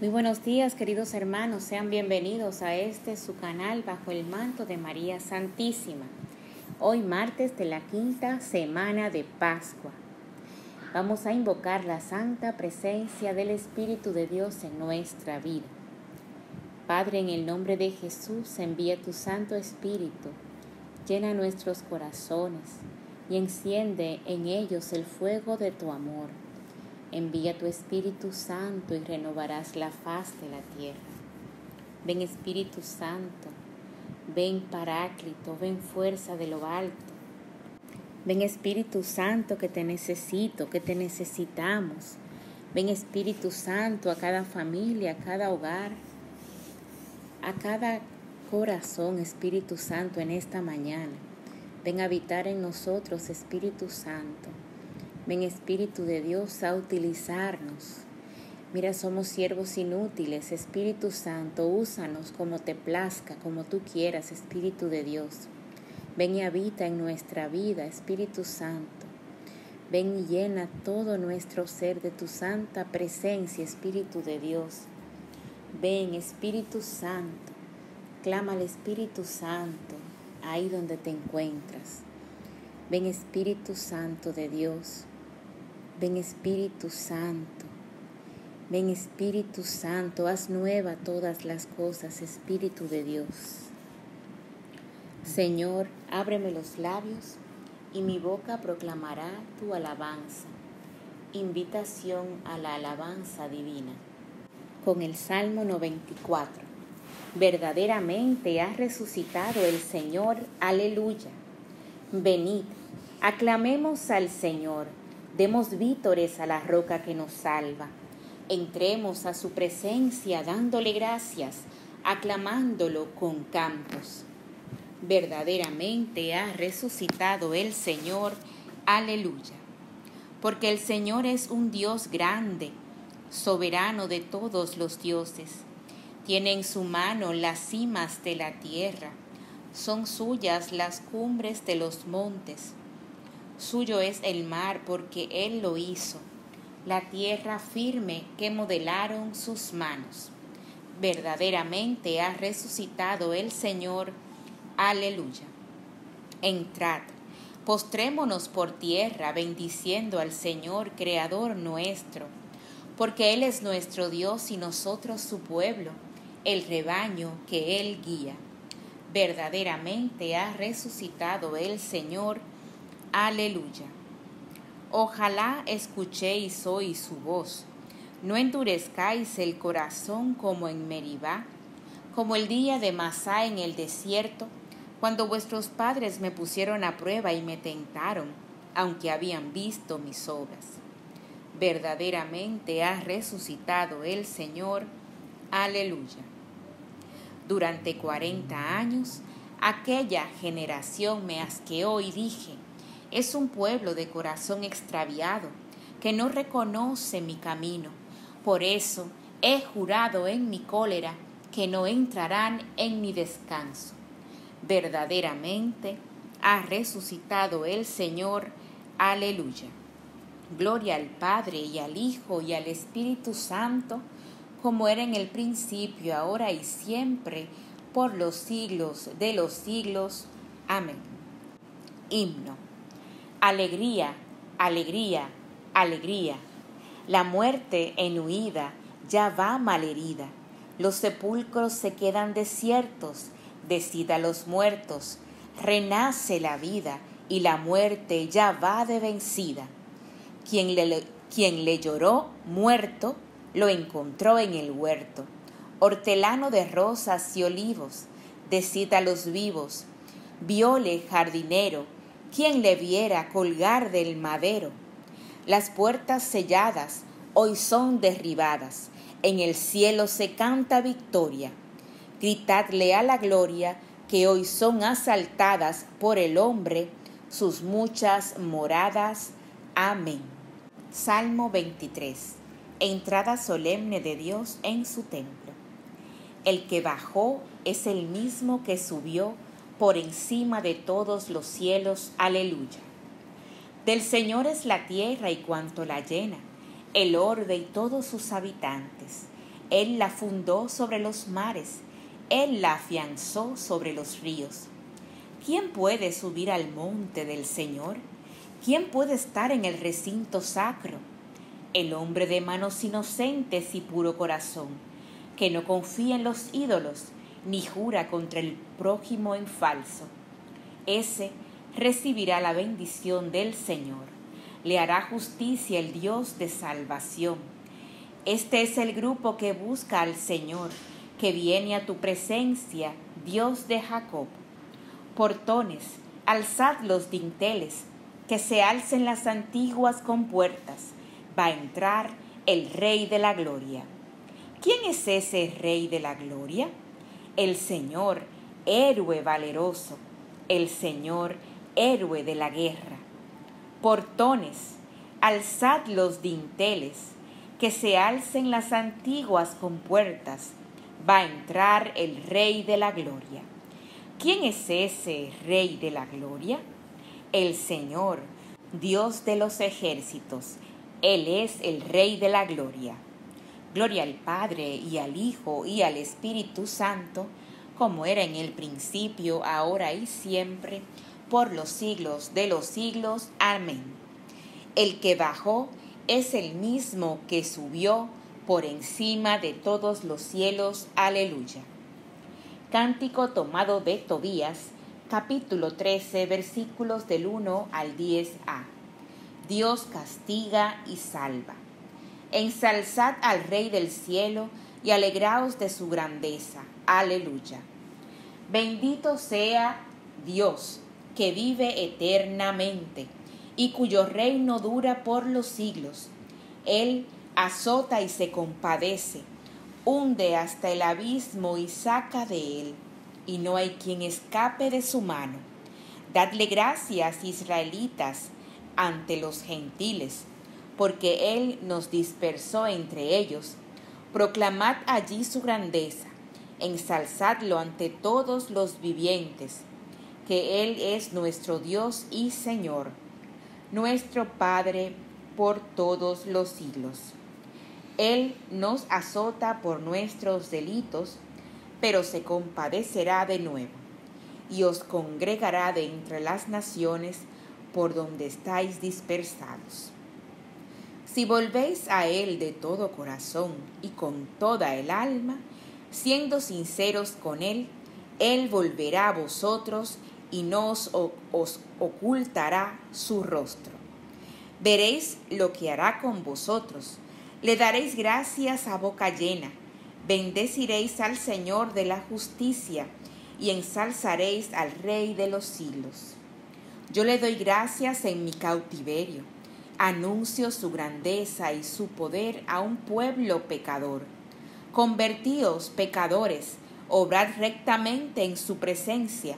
Muy buenos días queridos hermanos, sean bienvenidos a este su canal bajo el manto de María Santísima. Hoy martes de la quinta semana de Pascua. Vamos a invocar la santa presencia del Espíritu de Dios en nuestra vida. Padre, en el nombre de Jesús, envía tu Santo Espíritu, llena nuestros corazones y enciende en ellos el fuego de tu amor Envía tu Espíritu Santo y renovarás la faz de la tierra. Ven Espíritu Santo, ven Paráclito, ven fuerza de lo alto. Ven Espíritu Santo que te necesito, que te necesitamos. Ven Espíritu Santo a cada familia, a cada hogar, a cada corazón, Espíritu Santo, en esta mañana. Ven a habitar en nosotros, Espíritu Santo. Ven Espíritu de Dios a utilizarnos. Mira, somos siervos inútiles. Espíritu Santo, úsanos como te plazca, como tú quieras, Espíritu de Dios. Ven y habita en nuestra vida, Espíritu Santo. Ven y llena todo nuestro ser de tu santa presencia, Espíritu de Dios. Ven, Espíritu Santo. Clama al Espíritu Santo ahí donde te encuentras. Ven Espíritu Santo de Dios. Ven Espíritu Santo. Ven Espíritu Santo, haz nueva todas las cosas, Espíritu de Dios. Señor, ábreme los labios y mi boca proclamará tu alabanza. Invitación a la alabanza divina. Con el Salmo 94. Verdaderamente ha resucitado el Señor, aleluya. Venid, aclamemos al Señor Demos vítores a la roca que nos salva. Entremos a su presencia dándole gracias, aclamándolo con cantos. Verdaderamente ha resucitado el Señor. Aleluya. Porque el Señor es un Dios grande, soberano de todos los dioses. Tiene en su mano las cimas de la tierra. Son suyas las cumbres de los montes Suyo es el mar porque Él lo hizo, la tierra firme que modelaron sus manos. Verdaderamente ha resucitado el Señor. Aleluya. Entrad, postrémonos por tierra bendiciendo al Señor, Creador nuestro, porque Él es nuestro Dios y nosotros su pueblo, el rebaño que Él guía. Verdaderamente ha resucitado el Señor Aleluya. Ojalá escuchéis hoy su voz. No endurezcáis el corazón como en Meribá, como el día de Masá en el desierto, cuando vuestros padres me pusieron a prueba y me tentaron, aunque habían visto mis obras. Verdaderamente ha resucitado el Señor. Aleluya. Durante cuarenta años, aquella generación me asqueó y dije, es un pueblo de corazón extraviado, que no reconoce mi camino. Por eso he jurado en mi cólera que no entrarán en mi descanso. Verdaderamente ha resucitado el Señor. Aleluya. Gloria al Padre y al Hijo y al Espíritu Santo, como era en el principio, ahora y siempre, por los siglos de los siglos. Amén. Himno. Alegría, alegría, alegría. La muerte en huida ya va malherida. Los sepulcros se quedan desiertos, decida los muertos. Renace la vida y la muerte ya va de vencida. Quien le, quien le lloró muerto, lo encontró en el huerto. Hortelano de rosas y olivos, decida los vivos. Viole jardinero, quien le viera colgar del madero. Las puertas selladas hoy son derribadas, en el cielo se canta victoria. Gritadle a la gloria que hoy son asaltadas por el hombre sus muchas moradas. Amén. Salmo 23. Entrada solemne de Dios en su templo. El que bajó es el mismo que subió por encima de todos los cielos. Aleluya. Del Señor es la tierra y cuanto la llena, el orbe y todos sus habitantes. Él la fundó sobre los mares, Él la afianzó sobre los ríos. ¿Quién puede subir al monte del Señor? ¿Quién puede estar en el recinto sacro? El hombre de manos inocentes y puro corazón, que no confía en los ídolos, ni jura contra el prójimo en falso. Ese recibirá la bendición del Señor. Le hará justicia el Dios de salvación. Este es el grupo que busca al Señor, que viene a tu presencia, Dios de Jacob. Portones, alzad los dinteles, que se alcen las antiguas compuertas. Va a entrar el Rey de la Gloria. ¿Quién es ese Rey de la Gloria? El Señor, héroe valeroso, el Señor, héroe de la guerra. Portones, alzad los dinteles, que se alcen las antiguas compuertas. Va a entrar el Rey de la Gloria. ¿Quién es ese Rey de la Gloria? El Señor, Dios de los ejércitos. Él es el Rey de la Gloria. Gloria al Padre y al Hijo y al Espíritu Santo, como era en el principio, ahora y siempre, por los siglos de los siglos. Amén. El que bajó es el mismo que subió por encima de todos los cielos. Aleluya. Cántico tomado de Tobías, capítulo 13, versículos del 1 al 10a. Dios castiga y salva. Ensalzad al Rey del cielo y alegraos de su grandeza. Aleluya. Bendito sea Dios, que vive eternamente y cuyo reino dura por los siglos. Él azota y se compadece hunde hasta el abismo y saca de él, y no hay quien escape de su mano. Dadle gracias, israelitas, ante los gentiles, porque él nos dispersó entre ellos. Proclamad allí su grandeza, ensalzadlo ante todos los vivientes, que él es nuestro Dios y Señor, nuestro Padre por todos los siglos. Él nos azota por nuestros delitos, pero se compadecerá de nuevo, y os congregará de entre las naciones por donde estáis dispersados. Si volvéis a Él de todo corazón y con toda el alma, siendo sinceros con Él, Él volverá a vosotros y no os, os ocultará su rostro. Veréis lo que hará con vosotros le daréis gracias a boca llena, bendeciréis al Señor de la justicia y ensalzaréis al Rey de los siglos. Yo le doy gracias en mi cautiverio, anuncio su grandeza y su poder a un pueblo pecador. Convertíos, pecadores, obrad rectamente en su presencia.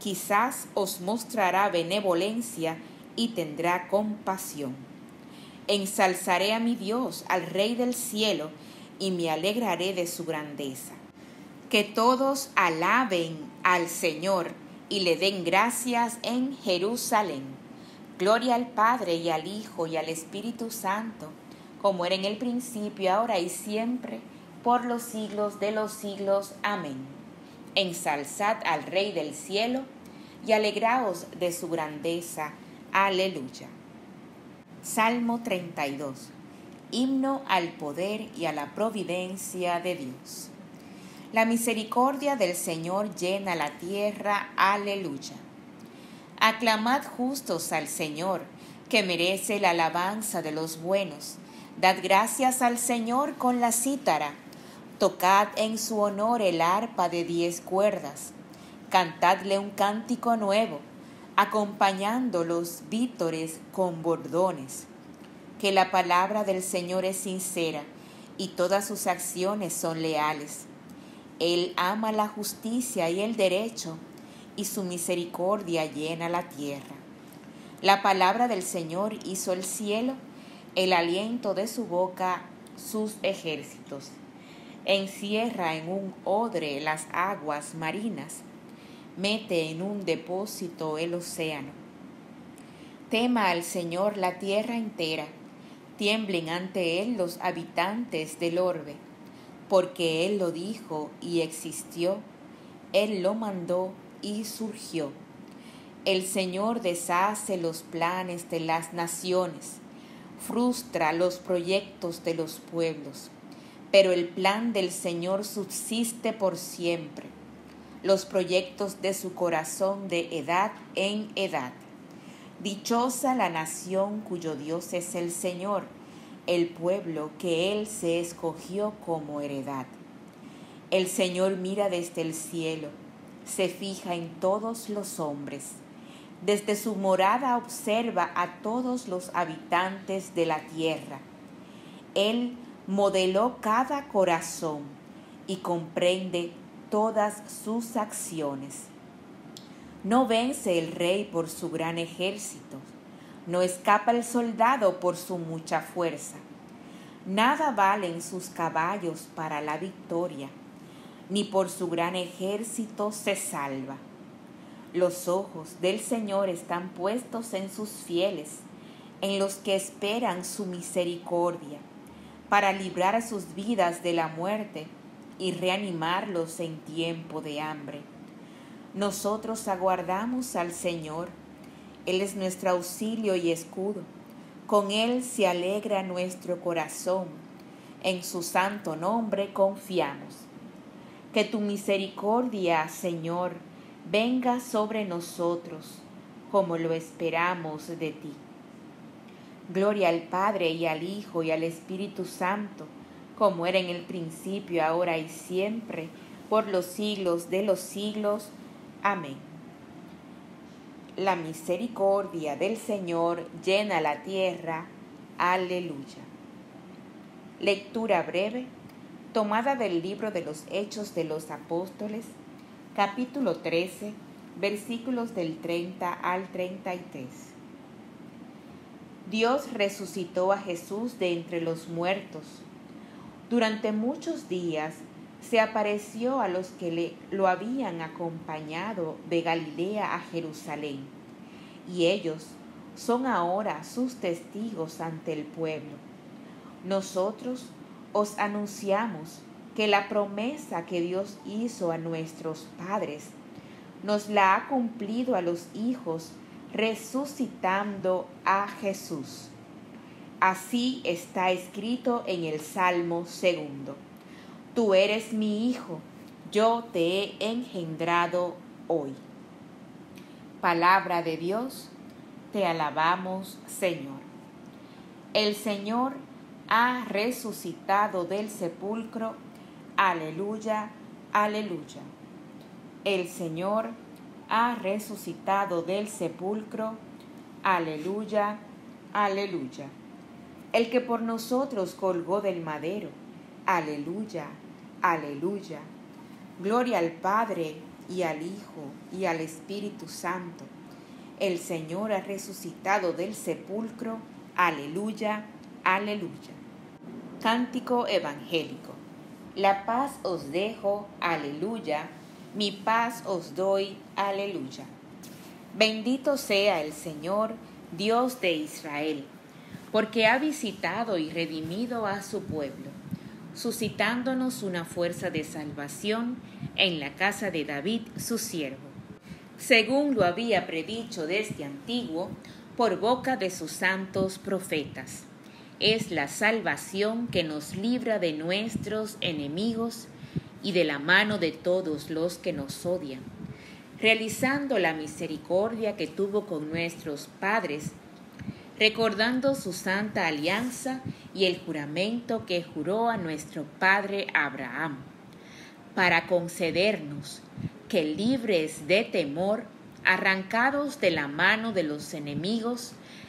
Quizás os mostrará benevolencia y tendrá compasión Ensalzaré a mi Dios, al Rey del cielo, y me alegraré de su grandeza. Que todos alaben al Señor y le den gracias en Jerusalén. Gloria al Padre y al Hijo y al Espíritu Santo, como era en el principio, ahora y siempre, por los siglos de los siglos. Amén. Ensalzad al Rey del cielo y alegraos de su grandeza. Aleluya. Salmo 32. Himno al poder y a la providencia de Dios. La misericordia del Señor llena la tierra. Aleluya. Aclamad justos al Señor, que merece la alabanza de los buenos. Dad gracias al Señor con la cítara. Tocad en su honor el arpa de diez cuerdas. Cantadle un cántico nuevo acompañando los vítores con bordones. Que la palabra del Señor es sincera y todas sus acciones son leales. Él ama la justicia y el derecho y su misericordia llena la tierra. La palabra del Señor hizo el cielo, el aliento de su boca sus ejércitos. Encierra en un odre las aguas marinas mete en un depósito el océano. Tema al Señor la tierra entera, tiemblen ante Él los habitantes del orbe. porque Él lo dijo y existió, Él lo mandó y surgió. El Señor deshace los planes de las naciones, frustra los proyectos de los pueblos, pero el plan del Señor subsiste por siempre, los proyectos de su corazón de edad en edad. Dichosa la nación cuyo Dios es el Señor, el pueblo que Él se escogió como heredad. El Señor mira desde el cielo, se fija en todos los hombres desde su morada observa a todos los habitantes de la tierra. Él modeló cada corazón y comprende todas sus acciones. No vence el rey por su gran ejército, no escapa el soldado por su mucha fuerza. Nada valen sus caballos para la victoria, ni por su gran ejército se salva. Los ojos del Señor están puestos en sus fieles, en los que esperan su misericordia, para librar sus vidas de la muerte y reanimarlos en tiempo de hambre. Nosotros aguardamos al Señor, Él es nuestro auxilio y escudo, con Él se alegra nuestro corazón, en su santo nombre confiamos. Que tu misericordia, Señor, venga sobre nosotros como lo esperamos de ti. Gloria al Padre y al Hijo y al Espíritu Santo, como era en el principio, ahora y siempre, por los siglos de los siglos. Amén. La misericordia del Señor llena la tierra. Aleluya. Lectura breve, tomada del libro de los Hechos de los Apóstoles, capítulo 13, versículos del 30 al 33. Dios resucitó a Jesús de entre los muertos. Durante muchos días se apareció a los que le, lo habían acompañado de Galilea a Jerusalén, y ellos son ahora sus testigos ante el pueblo. Nosotros os anunciamos que la promesa que Dios hizo a nuestros padres nos la ha cumplido a los hijos resucitando a Jesús. Así está escrito en el Salmo segundo. Tú eres mi hijo, yo te he engendrado hoy. Palabra de Dios, te alabamos Señor. El Señor ha resucitado del sepulcro Aleluya, aleluya. El Señor ha resucitado del sepulcro. Aleluya, aleluya. El que por nosotros colgó del madero. Aleluya, aleluya. Gloria al Padre y al Hijo y al Espíritu Santo. El Señor ha resucitado del sepulcro. Aleluya, aleluya. Cántico Evangélico. La paz os dejo, aleluya, mi paz os doy, aleluya. Bendito sea el Señor, Dios de Israel, porque ha visitado y redimido a su pueblo, suscitándonos una fuerza de salvación en la casa de David, su siervo, según lo había predicho desde antiguo por boca de sus santos profetas es la salvación que nos libra de nuestros enemigos y de la mano de todos los que nos odian, realizando la misericordia que tuvo con nuestros padres, recordando su santa alianza y el juramento que juró a nuestro padre Abraham, para concedernos que libres de temor, arrancados de la mano de los enemigos,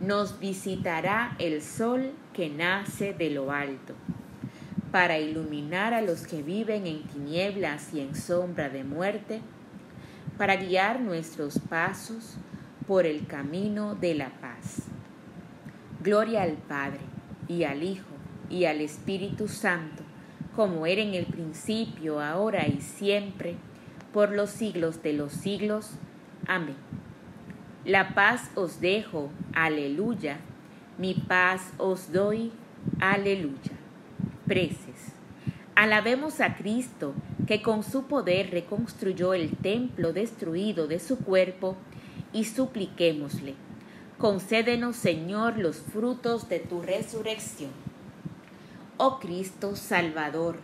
nos visitará el sol que nace de lo alto, para iluminar a los que viven en tinieblas y en sombra de muerte, para guiar nuestros pasos por el camino de la paz. Gloria al Padre, y al Hijo, y al Espíritu Santo, como era en el principio, ahora y siempre, por los siglos de los siglos. Amén. La paz os dejo, aleluya. Mi paz os doy, aleluya. Preces. Alabemos a Cristo, que con su poder reconstruyó el templo destruido de su cuerpo, y supliquémosle. Concédenos, Señor, los frutos de tu resurrección. Oh Cristo Salvador,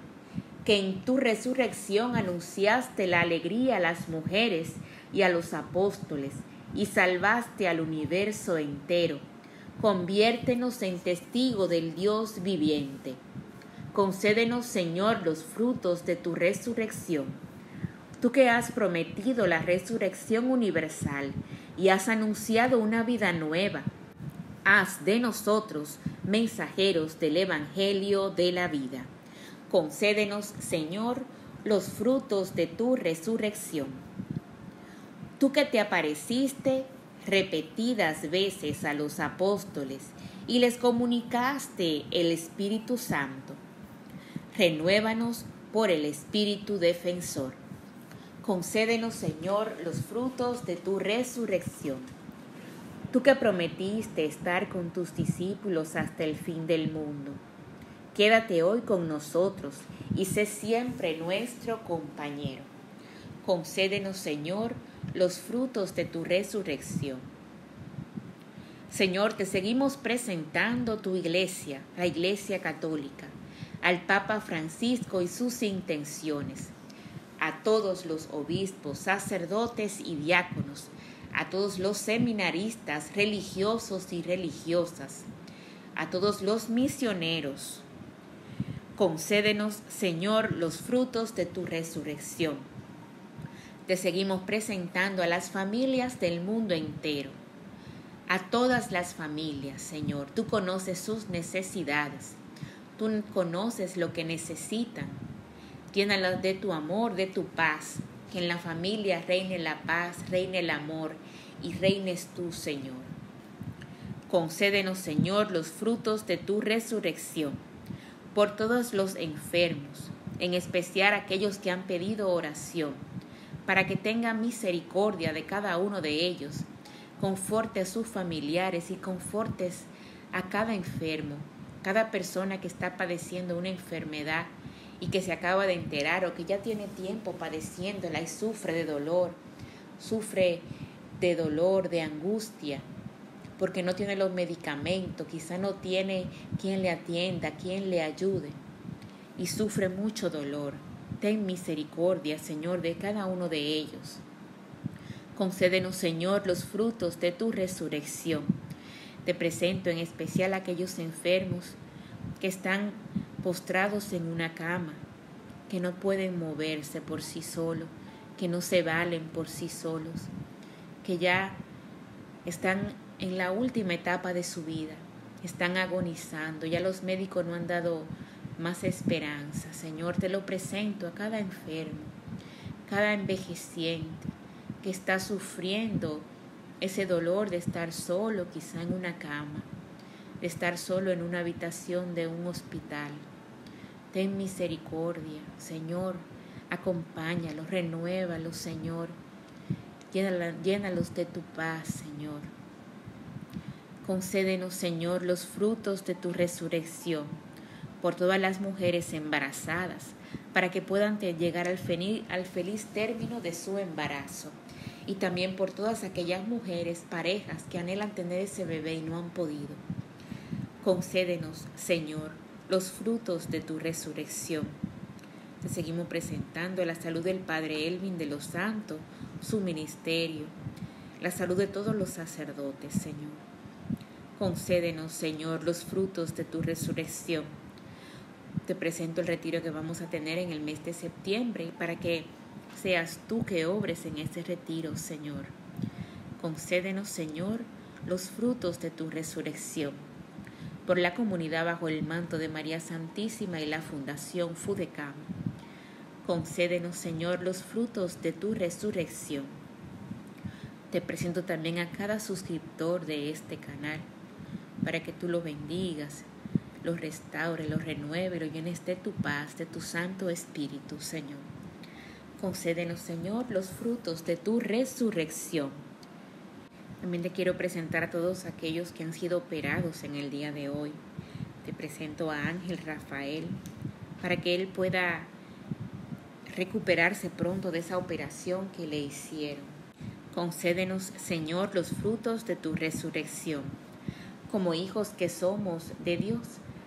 que en tu resurrección anunciaste la alegría a las mujeres y a los apóstoles, y salvaste al universo entero. Conviértenos en testigo del Dios viviente. Concédenos, Señor, los frutos de tu resurrección. Tú que has prometido la resurrección universal y has anunciado una vida nueva, haz de nosotros mensajeros del Evangelio de la vida. Concédenos, Señor, los frutos de tu resurrección. Tú que te apareciste repetidas veces a los apóstoles y les comunicaste el Espíritu Santo, renuévanos por el Espíritu defensor. Concédenos, Señor, los frutos de tu resurrección. Tú que prometiste estar con tus discípulos hasta el fin del mundo, quédate hoy con nosotros y sé siempre nuestro compañero. Concédenos, Señor, los frutos de tu resurrección. Señor, te seguimos presentando tu iglesia, la iglesia católica, al Papa Francisco y sus intenciones, a todos los obispos, sacerdotes y diáconos, a todos los seminaristas, religiosos y religiosas, a todos los misioneros. Concédenos, Señor, los frutos de tu resurrección te seguimos presentando a las familias del mundo entero, a todas las familias, Señor. Tú conoces sus necesidades, tú conoces lo que necesitan. Llénalas de tu amor, de tu paz, que en la familia reine la paz, reine el amor y reines tú, Señor. Concédenos, Señor, los frutos de tu resurrección por todos los enfermos, en especial aquellos que han pedido oración para que tenga misericordia de cada uno de ellos. Conforte a sus familiares y confortes a cada enfermo, cada persona que está padeciendo una enfermedad y que se acaba de enterar o que ya tiene tiempo padeciéndola y sufre de dolor, sufre de dolor, de angustia, porque no tiene los medicamentos, quizá no tiene quien le atienda, quien le ayude y sufre mucho dolor. Ten misericordia, Señor, de cada uno de ellos. Concédenos, Señor, los frutos de tu resurrección. Te presento en especial a aquellos enfermos que están postrados en una cama, que no pueden moverse por sí solos, que no se valen por sí solos, que ya están en la última etapa de su vida, están agonizando, ya los médicos no han dado más esperanza. Señor, te lo presento a cada enfermo, cada envejeciente que está sufriendo ese dolor de estar solo quizá en una cama, de estar solo en una habitación de un hospital. Ten misericordia, Señor, acompáñalos, renuévalos, Señor. Llénalos de tu paz, Señor. Concédenos, Señor, los frutos de tu resurrección por todas las mujeres embarazadas, para que puedan llegar al al feliz término de su embarazo. Y también por todas aquellas mujeres, parejas que anhelan tener ese bebé y no han podido. Concédenos, Señor, los frutos de tu resurrección. Te seguimos presentando la salud del Padre Elvin de los Santos, su ministerio, la salud de todos los sacerdotes, Señor. Concédenos, Señor, los frutos de tu resurrección te presento el retiro que vamos a tener en el mes de septiembre para que seas tú que obres en ese retiro, Señor. Concédenos, Señor, los frutos de tu resurrección. por la comunidad bajo el manto de María Santísima y la Fundación FUDECAM. Concédenos, Señor, los frutos de tu resurrección. Te presento también a cada suscriptor de este canal para que tú lo bendigas, lo restaure, lo renueve, lo llenes de tu paz, de tu Santo Espíritu, Señor. Concédenos, Señor, los frutos de tu resurrección. También te quiero presentar a todos aquellos que han sido operados en el día de hoy. Te presento a Ángel Rafael para que él pueda recuperarse pronto de esa operación que le hicieron. Concédenos, Señor, los frutos de tu resurrección. Como hijos que somos de Dios,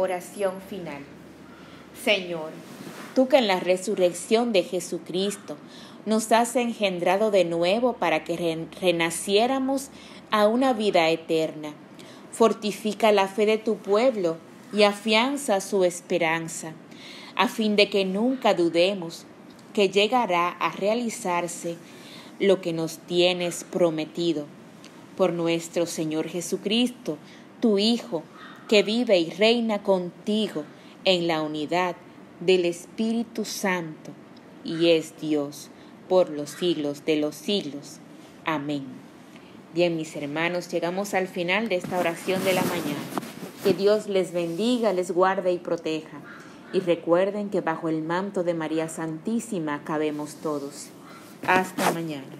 Oración final. Señor, tú que en la resurrección de Jesucristo nos has engendrado de nuevo para que renaciéramos a una vida eterna. Fortifica la fe de tu pueblo y afianza su esperanza, a fin de que nunca dudemos que llegará a realizarse lo que nos tienes prometido. Por nuestro Señor Jesucristo, tu Hijo, que vive y reina contigo en la unidad del Espíritu Santo y es Dios por los siglos de los siglos. Amén. Bien, mis hermanos, llegamos al final de esta oración de la mañana. Que Dios les bendiga, les guarde y proteja. Y recuerden que bajo el manto de María Santísima cabemos todos. Hasta mañana.